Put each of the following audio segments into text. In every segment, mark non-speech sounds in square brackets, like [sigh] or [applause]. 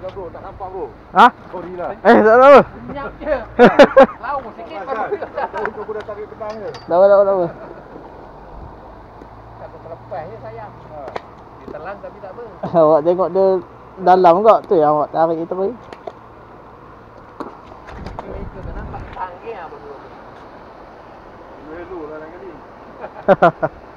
Lah bro, tak nampak bro. Ha? Sorry lah. Eh, tak tahu. Senyap je. Lau sikit baru. Tahu kau dah tarik petang je. Tak apa, tak apa, tak apa. Terlepas je sayang. Ha. Ditelan tapi tak apa. [laughs] awak tengok dia dalam kok tu yang awak tarik itu nampak hello lah lain kali. [laughs]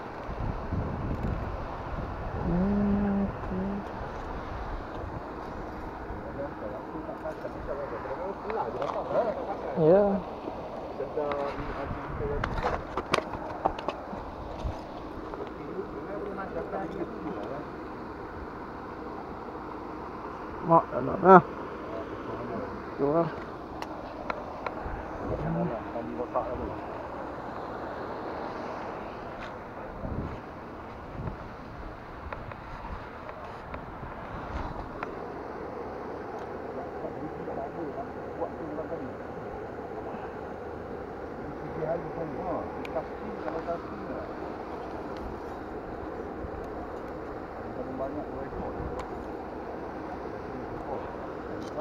Mak dalam. Ha. Tu lah. banyak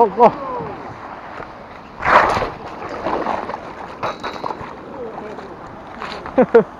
어, 어. [laughs]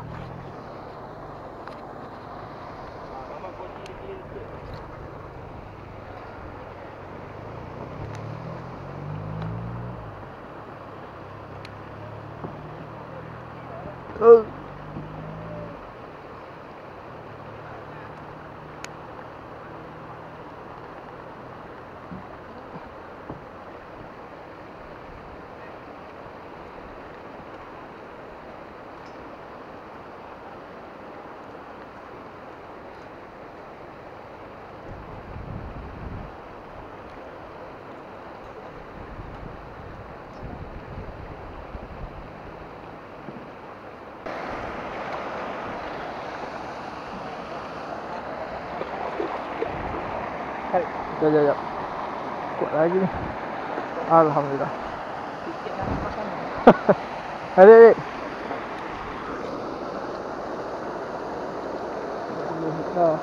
Jap, jap, jap. Kuat lagi ni. Alhamdulillah. Nak makan. [laughs] Adik, adik. Dah.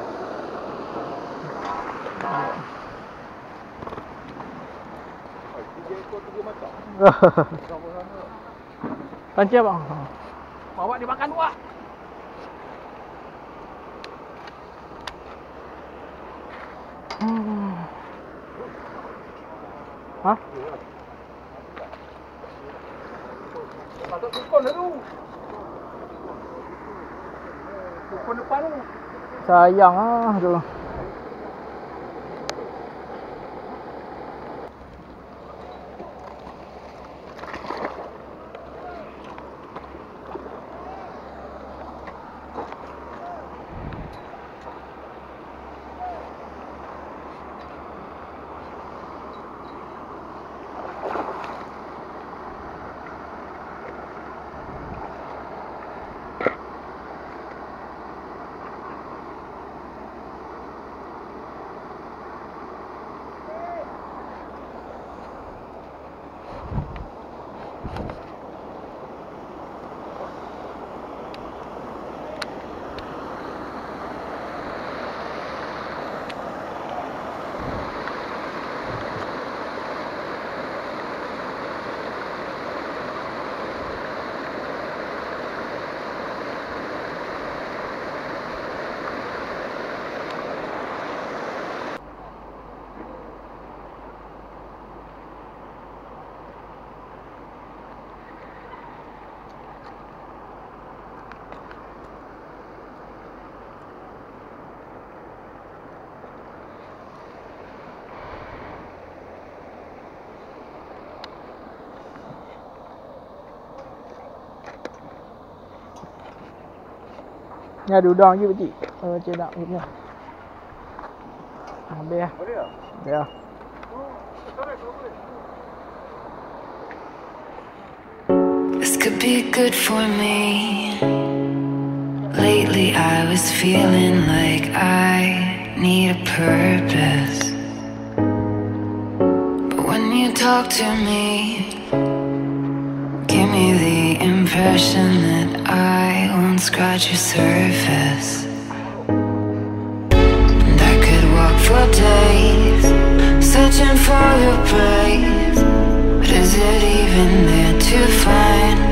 Oh, tiga ekor tiga macam. Sama-sama. [laughs] Panci abang. Bawa dia makan dua. Ha? Patut tu. Tukun depan tu. Sayang ah tu. Ni ada udang je pakcik. Oh, macam nak punya. Habis lah. Boleh tak? Ya. This could be good for me. Lately, I was feeling like I need a purpose. But when you talk to me, give me the impression that I scratch your surface. And I could walk for days, searching for your praise. But is it even there to find?